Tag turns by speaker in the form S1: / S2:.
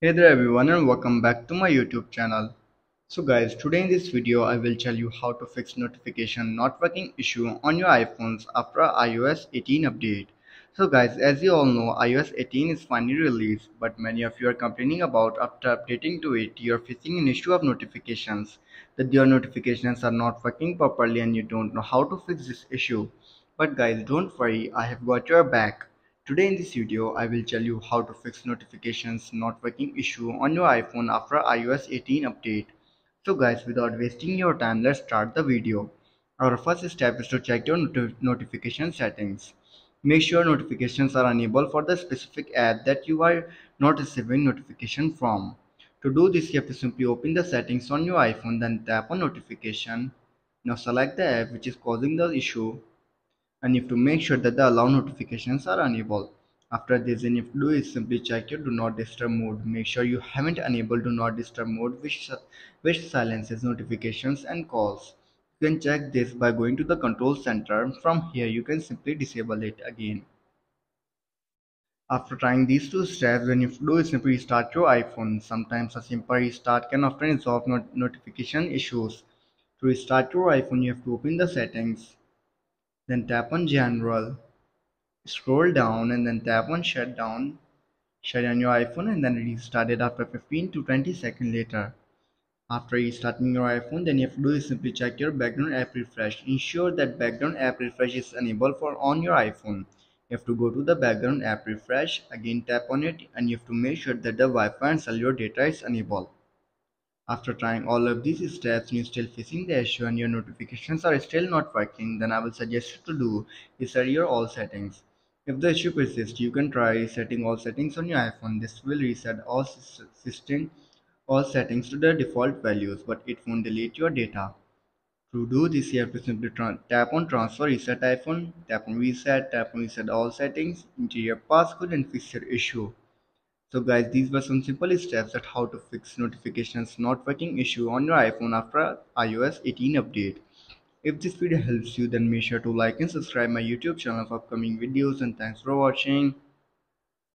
S1: Hey there everyone and welcome back to my YouTube channel. So guys, today in this video I will tell you how to fix notification not working issue on your iPhones after iOS 18 update. So guys, as you all know, iOS 18 is finally released, but many of you are complaining about after updating to it, you're facing an issue of notifications, that your notifications are not working properly and you don't know how to fix this issue. But guys, don't worry, I have got your back. Today in this video, I will tell you how to fix notifications not working issue on your iPhone after iOS 18 update. So guys, without wasting your time, let's start the video. Our first step is to check your not notification settings. Make sure notifications are enabled for the specific app that you are not receiving notification from. To do this, you have to simply open the settings on your iPhone, then tap on notification. Now select the app which is causing the issue and you have to make sure that the allow notifications are enabled. After this, then you have to do is simply check your do not disturb mode. Make sure you haven't enabled do not disturb mode which, which silences notifications and calls. You can check this by going to the control center. From here, you can simply disable it again. After trying these two steps, when you do is simply restart your iPhone. Sometimes a simple restart can often resolve not notification issues. To restart your iPhone, you have to open the settings then tap on general scroll down and then tap on shutdown shut down your iphone and then restart it after 15 to 20 seconds later. After restarting your iphone then you have to do is simply check your background app refresh. Ensure that background app refresh is enabled for on your iphone. You have to go to the background app refresh again tap on it and you have to make sure that the wi-fi and cellular data is enabled after trying all of these steps and you're still facing the issue and your notifications are still not working, then I will suggest you to do is set your all settings. If the issue persists, you can try setting all settings on your iPhone. This will reset all system all settings to their default values, but it won't delete your data. To do this, you have to simply tap on transfer reset iPhone, tap on reset, tap on reset all settings, enter your passcode and fix your issue. So guys, these were some simple steps at how to fix notifications not working issue on your iPhone after iOS 18 update. If this video helps you then make sure to like and subscribe my YouTube channel for upcoming videos and thanks for watching.